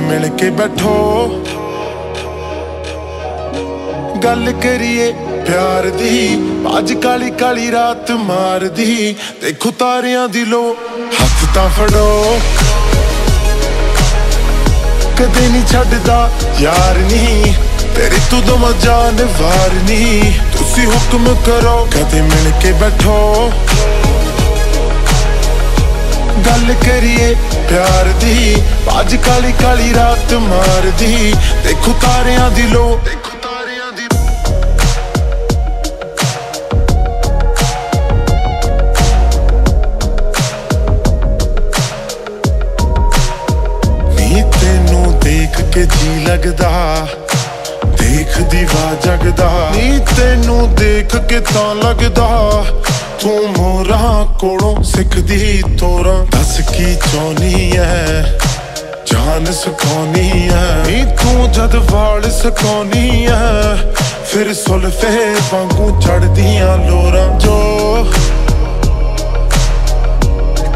ਮਿਲ ਕੇ ਬੈਠੋ ਗੱਲ ਕਰੀਏ ਪਿਆਰ ਦੀ ਅੱਜ ਕਾਲੀ ਕਾਲੀ ਰਾਤ ਮਾਰਦੀ ਦੇਖੋ ਤਾਰਿਆਂ ਦੀ ਲੋ ਹੱਥ ਤਾਂ ਫੜੋ ਕਦੇ ਨਹੀਂ ਛੱਡਦਾ, ਯਾਰ ਨਹੀਂ ਤੇਰੀ ਤੂੰ ਦਮ ਜਾਨ ਵਾਰਨੀ ਤੁਸੀਂ ਹੁਕਮ ਕਰੋ, ਕਦੇ ਮਿਲ ਕੇ ਬੈਠੋ। ਗੱਲ ਕਰੀਏ ਪਿਆਰ ਦੀ, ਅੱਜ ਕਾਲੀ ਕਾਲੀ ਰਾਤ ਮਾਰਦੀ। ਦੇਖੋ ਤਾਰਿਆਂ ਦੀ ਲੋ ਦੇਖ ਲੱਗਦਾ। ਦੇਖਦੀ ਦੀਵਾ ਜਗਦਾ। ਨੀ ਤੈਨੂੰ ਦੇਖ ਕੇ ਤਾਂ ਲੱਗਦਾ। ਤੂੰ ਮੋਰਾਂ ਕੋਲੋਂ ਸਿੱਖਦੀ ਤੋਰਾਂ। ਦੱਸ ਕੀ ਚਾਹਨੀ ਐ? ਜਾਨ ਸੁਖਾਉਣੀ ਐ। ਨੀ ਤੂੰ ਜਦ ਵਾਲ ਸੁਖਾਉਣੀ ਐ, ਫਿਰ ਸੁਲਫੇ ਵਾਂਗੂ ਚੜਦੀਆਂ ਲੋਰਾਂ। ਜੋ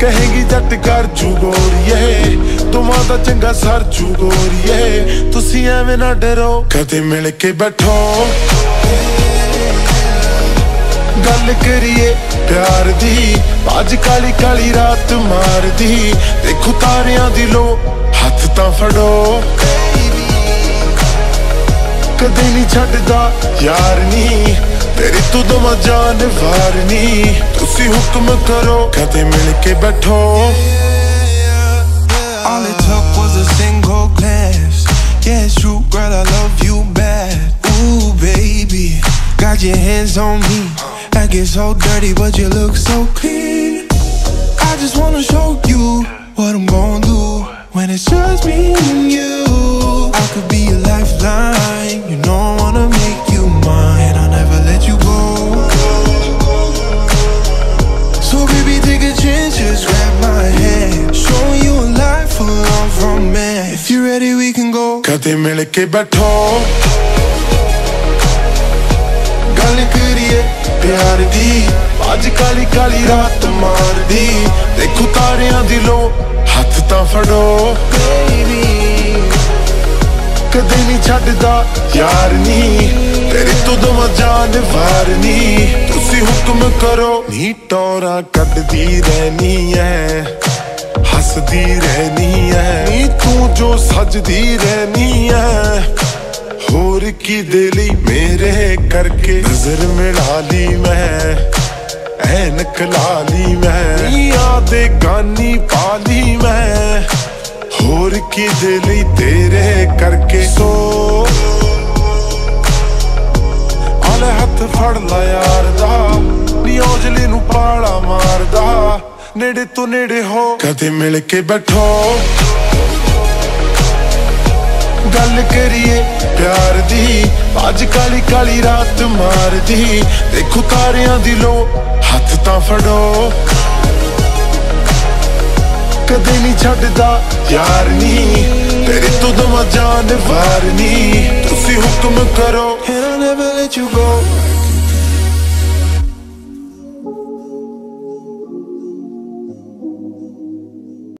ਕਹੇਗੀ ਜੱਟ ਕਰ ਜੂ ਗੋਰੀਏ ਤੁਮਾਂ ਦਾ ਚੰਗਾ ਸਰ ਗੋਰੀਏ। ਤੁਸੀਂ ਐਵੇਂ ਨਾ ਡਰੋ, ਕਦੇ ਮਿਲ ਕੇ ਬੈਠੋ। ਗੱਲ ਕਰੀਏ ਪਿਆਰ ਦੀ, ਅੱਜ ਕਾਲੀ ਕਾਲੀ ਰਾਤ ਮਾਰਦੀ। ਦੇਖੋ ਤਾਰਿਆਂ ਦੀ ਲੋ, ਹੱਥ ਤਾਂ ਫੜੋ। ਕਦੇ ਨਹੀਂ ਛੱਡਦਾ ਯਾਰ ਨਹੀਂ ਤੇਰੀ ਤੂੰ ਦਮ ਜਾਨ ਵਾਰਨੀ। ਤੁਸੀਂ ਹੁਕਮ ਕਰੋ, ਕਦੇ ਮਿਲ ਕੇ ਬੈਠੋ। All it took was a single glance. Yeah, it's true, girl, I love you bad. Ooh, baby, got your hands on me. I get so dirty, but you look so clean. I just wanna show you what I'm gonna do when it's just me and you. If you're ready, we can go. ਕਦੇ ਮਿਲ ਕੇ ਬੈਠੋ ਗੱਲ ਕਰੀਏ ਪਿਆਰ ਦੀ ਅੱਜ ਕਾਲੀ ਕਾਲੀ ਰਾਤ ਮਾਰਦੀ ਦੇਖੋ ਤਾਰਿਆਂ ਦੀ ਲੋ ਹੱਥ ਤਾਂ ਫੜੋ ਕਦੇ ਨਹੀਂ ਛੱਡਦਾ ਯਾਰ ਨਹੀਂ ਤੇਰੀ ਤੂੰ ਦਮ ਜਾਨ ਵਾਰਨੀ ਤੁਸੀਂ ਹੁਕਮ ਕਰੋ ਨੀ ਟੋਰਾ ਕੱਢਦੀ ਰਹਿਨੀ ਐ ਹੱਸਦੀ ਰਹਿਨੀ ਐ ਜੋ ਸੱਜਦੀ ਰਹਿਨੀ ਐ। ਹੋਰ ਕੀ ਦੇ ਲਈ ਮੇਰੇ ਕਰਕੇ ਨਜ਼ਰ ਮਿਲਾ ਲਈ ਮੈਂ। ਐਨਕ ਲਾ ਲਈ ਮੈਂ। ਨੀਆਂ ਦੇ ਗਾਨੀ ਪਾ ਲਈ ਮੈਂ। ਹੋਰ ਕੀ ਦੇ ਲਈ ਤੇਰੇ ਕਰਕੇ। ਸੋ ਆਲੇ ਹੱਥ ਫੜ ਲਾ ਯਾਰ ਦਾ। ਨੀ ਔਜਲੇ ਨੂੰ ਪਾਲਾ ਮਾਰਦਾ। ਨੇੜੇ ਤੋਂ ਨੇੜੇ ਹੋ। ਕਦੇ ਮਿਲ ਕੇ ਬੈਠੋ। ਗੱਲ ਕਰੀਏ ਪਿਆਰ ਦੀ। ਅੱਜ ਕਾਲੀ ਕਾਲੀ ਰਾਤ ਮਾਰਦੀ। ਦੇਖੋ ਤਾਰਿਆਂ ਦੀ ਲੋ, ਹੱਥ ਤਾਂ ਫੜੋ। ਕਦੇ ਨਹੀਂ ਛੱਡਦਾ ਯਾਰ ਨਹੀਂ ਤੇਰੀ ਤੂੰ ਦਮ ਜਾਨ ਵਾਰਨੀ। ਤੁਸੀਂ ਹੁਕਮ ਕਰੋ। And I'll never let you go.